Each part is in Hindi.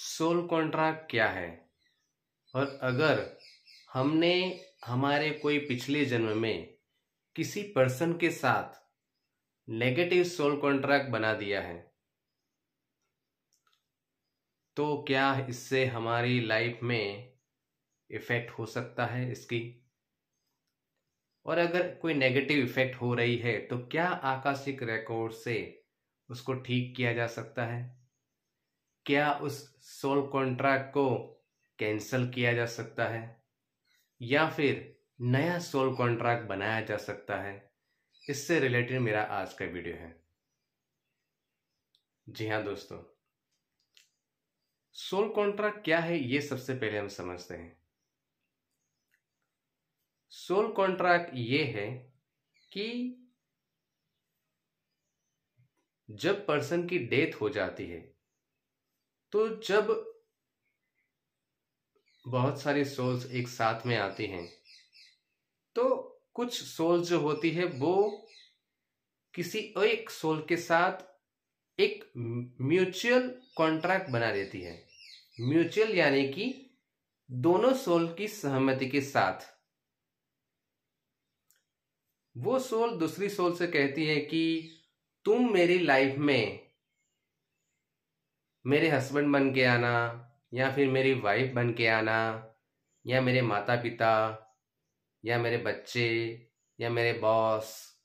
सोल कॉन्ट्रैक्ट क्या है? और अगर हमने, हमारे कोई पिछले जन्म में किसी पर्सन के साथ नेगेटिव सोल कॉन्ट्रैक्ट बना दिया है तो क्या इससे हमारी लाइफ में इफ़ेक्ट हो सकता है इसकी? और अगर कोई नेगेटिव इफ़ेक्ट हो रही है तो क्या आकाशिक रिकॉर्ड से उसको ठीक किया जा सकता है? क्या उस सोल कॉन्ट्रैक्ट को कैंसिल किया जा सकता है? या फिर नया सोल कॉन्ट्रैक्ट बनाया जा सकता है? इससे रिलेटेड मेरा आज का वीडियो है। जी हाँ दोस्तों। सोल कॉन्ट्रैक्ट क्या है, ये सबसे पहले हम समझते हैं। सोल कॉन्ट्रैक्ट ये है कि जब पर्सन की डेथ हो जाती है तो जब बहुत सारी सोल्स एक साथ में आती हैं तो कुछ सोल जो होती है, वो किसी एक सोल के साथ एक म्यूचुअल कॉन्ट्रैक्ट बना देती है। म्यूचुअल यानी कि दोनों सोल की सहमति के साथ। वो सोल दूसरी सोल से कहती है कि तुम मेरी लाइफ में मेरे हस्बैंड बन के आना, या फिर मेरी वाइफ बन के आना, या मेरे माता पिता या मेरे बच्चे, या मेरे बॉस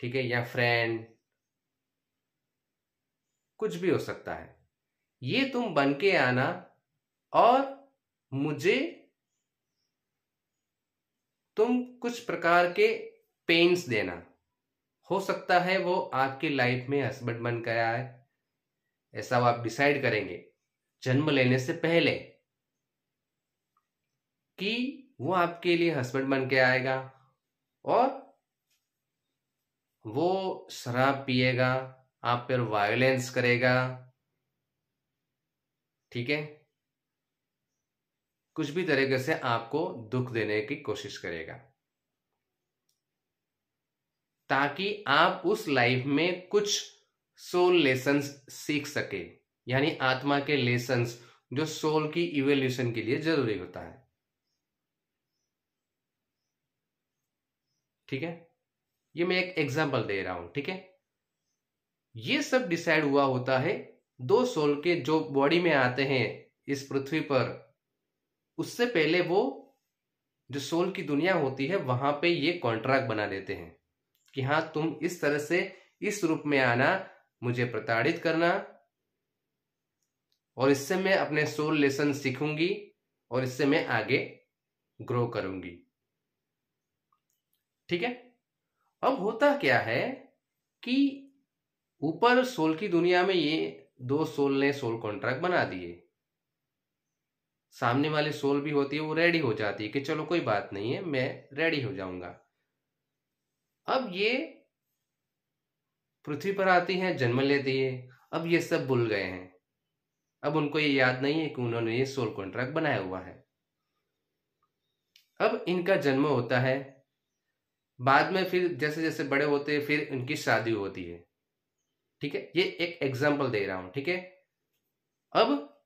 ठीक है, या फ्रेंड कुछ भी हो सकता है। ये तुम बन के आना और मुझे तुम कुछ प्रकार के पेन्स देना। हो सकता है वो आपकी लाइफ में हस्बैंड बन कर आए ऐसा आप डिसाइड करेंगे, जन्म लेने से पहले कि वो आपके लिए हस्बैंड बन के आएगा और वो शराब पिएगा, आप पर वायलेंस करेगा, ठीक है? कुछ भी तरीके से आपको दुख देने की कोशिश करेगा। ताकि आप उस लाइफ में कुछ सोल लेसन्स सीख सके। यानी आत्मा के लेसन्स जो सोल की इवोल्यूशन के लिए ज़रूरी होता है। ठीक है? ये मैं एक एग्जांपल दे रहा हूँ, ठीक है? ये सब डिसाइड हुआ होता है, दो सोल के जो बॉडी में आते हैं इस पृथ्वी पर, उससे पहले वो जो सोल की दुनिया होती है, वहाँ पे ये कॉन्ट्रैक्ट बना देते हैं कि हाँ तुम इस तरह से इस रूप में आना मुझे प्रताड़ित करना, और इससे मैं अपने सोल लेसन सीखूँगी, और इससे मैं आगे ग्रो करूँगी। ठीक है? अब होता क्या है कि ऊपर सोल की दुनिया में ये दो सोल ने सोल कॉन्ट्रैक्ट बना दिए। सामने वाली सोल भी होती है, वो रेडी हो जाती है कि चलो कोई बात नहीं है, मैं रेडी हो जाऊँगा। अब ये पृथ्वी पर आती हैं, जन्म लेती है। अब ये सब भूल गए हैं। अब उनको ये याद नहीं है कि उन्होंने ये सोल कॉन्ट्रैक्ट बनाया हुआ है। अब इनका जन्म होता है। बाद में फिर जैसे जैसे बड़े होते हैं, फिर इनकी शादी होती है। ठीक है? ये एक एग्ज़ाम्पल दे रहा हूँ, ठीक है? अब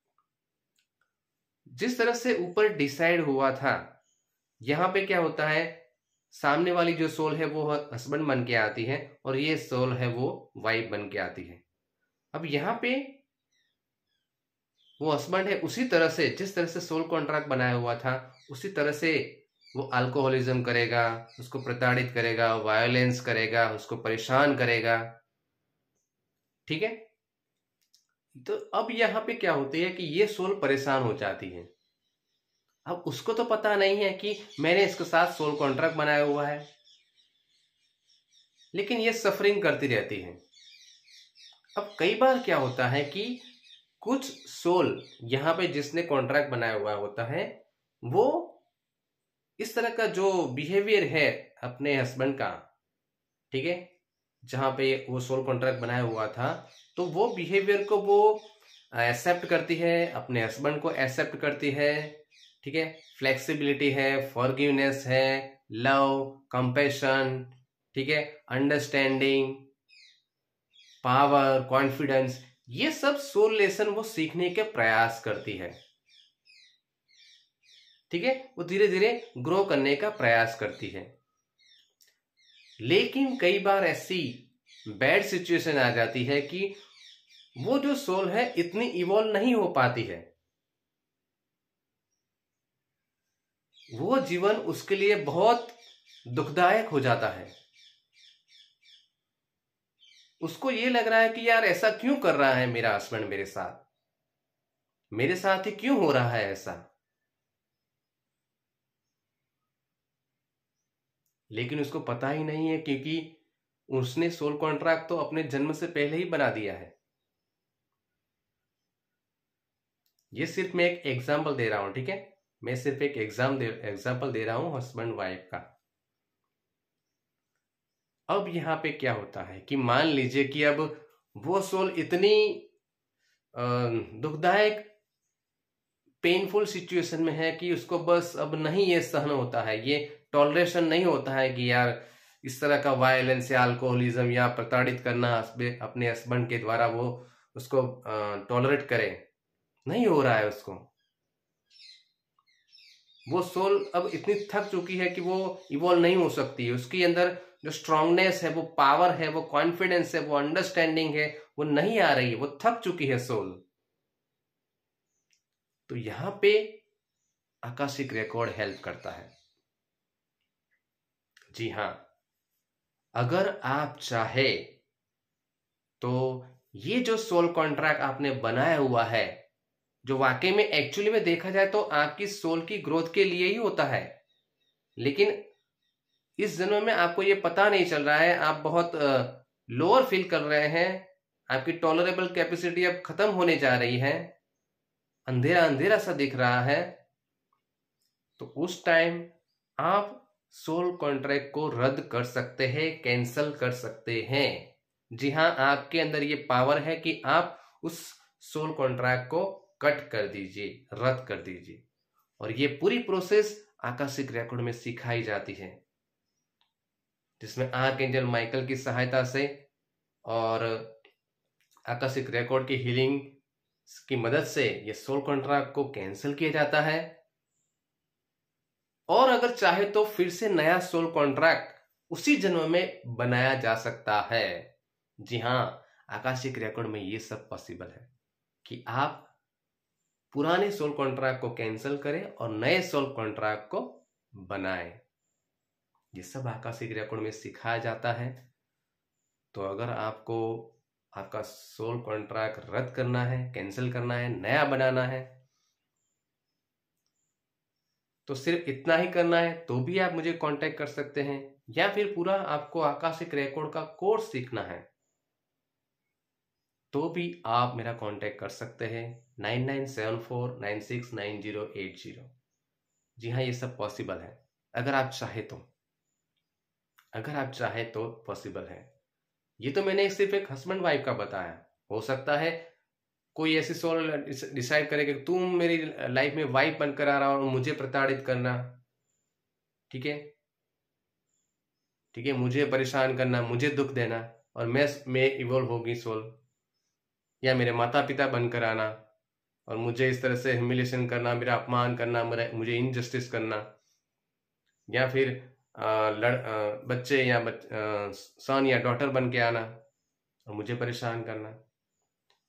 जिस तरह से ऊपर डिसाइड हुआ था, यहाँ पे क्या होता है? सामने वाली जो सोल है वो हस्बैंड बन के आती है और ये सोल है वो वाइफ बन के आती है। अब यहाँ पे वो हस्बैंड है, उसी तरह से, जिस तरह से सोल कॉन्ट्रैक्ट बनाया हुआ था, उसी तरह से वो अल्कोहलिज्म करेगा, उसको प्रताड़ित करेगा वायोलेंस करेगा, उसको परेशान करेगा। ठीक है? तो अब यहाँ पे क्या होती है कि ये सोल परेशान हो जाती है। अब उसको तो पता नहीं है कि मैंने इसके साथ सोल कॉन्ट्रैक्ट बनाया हुआ है। लेकिन ये सफरिंग करती रहती है। अब कई बार क्या होता है कि कुछ सोल यहाँ पे जिसने कॉन्ट्रैक्ट बनाया हुआ होता है, वो इस तरह का जो बिहेवियर है अपने हस्बैंड का, ठीक है, जहाँ पे वो सोल कॉन्ट्रैक्ट बनाया हुआ था तो वो बिहेवियर को वो एक्सेप्ट करती है, अपने हस्बैंड को एक्सेप्ट करती है। ठीक है? फ्लेक्सिबिलिटी है फॉरगिवनेस है लव कंपेशन ठीक है? अंडरस्टैंडिंग पावर कॉन्फिडेंस ये सब सोल लेसन वो सीखने के प्रयास करती है। ठीक है? वो धीरे धीरे ग्रो करने का प्रयास करती है। लेकिन कई बार ऐसी बैड सिचुएशन आ जाती है कि वो जो सोल है, इतनी इवॉल्व नहीं हो पाती है। वो जीवन उसके लिए बहुत दुखदायक हो जाता है। उसको ये लग रहा है कि यार ऐसा क्यों कर रहा है मेरा हस्बैंड मेरे साथ? मेरे साथ ही क्यों हो रहा है ऐसा? लेकिन उसको पता ही नहीं है क्योंकि उसने सोल कॉन्ट्रैक्ट तो अपने जन्म से पहले ही बना दिया है। ये सिर्फ़ मैं एक एग्ज़ाम्पल दे रहा हूँ, ठीक है? मैं सिर्फ़ एक एग्ज़ाम दे एग्ज़ाम्पल दे रहा हूँ हस्बैंड वाइफ का। अब यहाँ पे क्या होता है कि मान लीजिए कि अब वो सोल इतनी दुखदायक पेनफुल सिचुएशन में है कि उसको बस अब नहीं ये सहन होता है, ये टॉलरेशन नहीं होता है कि यार इस तरह का वायलेंस या अल्कोहलिज्म या प्रताड़ित करना अपने हस्बैंड के द्वारा वो उसको टॉलरेट करे। नहीं हो रहा है उसको। वो सोल अब इतनी थक चुकी है कि वो इवॉल्व नहीं हो सकती। है उसके अंदर जो स्ट्रांगनेस है, वो पावर है, वो कॉन्फिडेंस है, वो अंडरस्टैंडिंग है, वो नहीं आ रही है। वो थक चुकी है सोल तो यहाँ पे आकाशिक रिकॉर्ड हेल्प करता है। जी हाँ। अगर आप चाहे तो ये जो सोल कॉन्ट्रैक्ट आपने बनाया हुआ है जो वाकई में एक्चुअली में देखा जाए तो आपकी सोल की ग्रोथ के लिए ही होता है। लेकिन इस जन्म में आपको ये पता नहीं चल रहा है, आप बहुत लोअर फील कर रहे हैं, आपकी टॉलरेबल कैपेसिटी अब खत्म होने जा रही है, अंधेरा अंधेरा सा दिख रहा है तो उस टाइम आप सोल कॉन्ट्रैक्ट को रद्द कर सकते हैं कैंसल कर सकते हैं। जी हाँ आपके अंदर ये पावर है कि आप उस सोल कॉन्ट्रैक्ट को कट कर दीजिए, रद्द कर दीजिए। और ये पूरी प्रोसेस आकाशिक रिकॉर्ड में सिखाई जाती है। जिसमें आर्क एंजल माइकल की सहायता से और आकाशिक रिकॉर्ड की हीलिंग की मदद से ये सोल कॉन्ट्रैक्ट को कैंसिल किया जाता है। और अगर चाहे तो फिर से नया सोल कॉन्ट्रैक्ट उसी जन्म में बनाया जा सकता है। जी हाँ आकाशिक रिकॉर्ड में ये सब पॉसिबल है कि आप पुराने सोल कॉन्ट्रैक्ट को कैंसिल करें और नए सोल कॉन्ट्रैक्ट को बनाएँ। ये सब आकाशिक रिकॉर्ड में सिखाया जाता है। तो अगर आपको आपका सोल कॉन्ट्रैक्ट रद्द करना है, कैंसिल करना है, नया बनाना है तो सिर्फ़ इतना ही करना है तो भी आप मुझे कांटेक्ट कर सकते हैं, या फिर पूरा आपको आकाशिक रेकॉर्ड का कोर्स सीखना है तो भी आप मेरा कांटेक्ट कर सकते हैं। Nine nine seven four nine six nine zero eight zero. जी हाँ ये सब पॉसिबल है। अगर आप चाहे तो। अगर आप चाहे तो पॉसिबल है। ये तो मैंने सिर्फ़ एक हस्बैंड वाइफ का बताया। हो सकता है कोई ऐसी सोल डिसाइड करे कि तुम मेरी लाइफ में वाइफ बनकर आ रहा हो और मुझे प्रताड़ित करना। ठीक है? ठीक है, मुझे परेशान करना, मुझे दुख देना और मैं मैं इवॉल्व होगी सोल या मेरे माता पिता बनकर आना। और मुझे इस तरह से ह्यूमिलेशन करना मेरा अपमान करना मेरा मुझे इनजस्टिस करना या फिर लड़ बच्चे या बच, सन या डॉटर बन के आना और मुझे परेशान करना।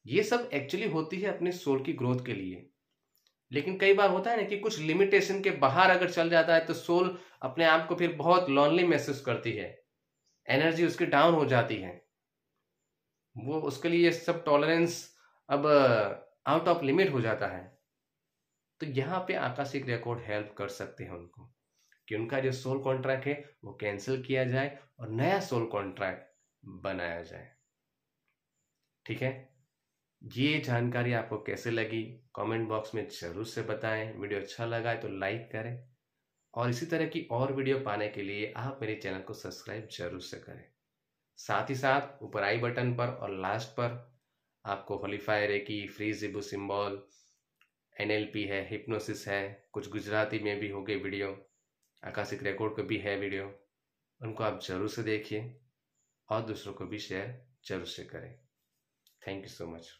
ये सब एक्चुअली होती है अपने सोल की ग्रोथ के लिए। लेकिन कई बार होता है ना कि कुछ लिमिटेशन के बाहर अगर चल जाता है तो सोल अपने आप को फिर बहुत लॉनली महसूस करती है। एनर्जी उसकी डाउन हो जाती है। वो उसके लिए सब टॉलरेंस अब आउट ऑफ़ लिमिट हो जाता है। तो यहाँ पे आकाशिक रिकॉर्ड हेल्प कर सकते हैं उनको कि उनका जो सोल कॉन्ट्रैक्ट है, वो कैंसिल किया जाए और नया सोल कॉन्ट्रैक्ट बनाया जाए। ठीक है? ये जानकारी आपको कैसे लगी? कमेंट बॉक्स में ज़रूर से बताएँ। वीडियो अच्छा लगा है तो लाइक करें। और इसी तरह की और वीडियो पाने के लिए आप मेरे चैनल को सब्सक्राइब ज़रूर से करें। साथ ही साथ ऊपर आई बटन पर और लास्ट पर आपको holy fire reiki free Zibu symbol NLP है हिप्नोसिस है, कुछ गुजराती में भी हो गई वीडियो आकाशिक रिकॉर्ड को भी है वीडियो उनको आप ज़रूर से देखिए और दूसरों को भी शेयर ज़रूर से करें। Thank you so much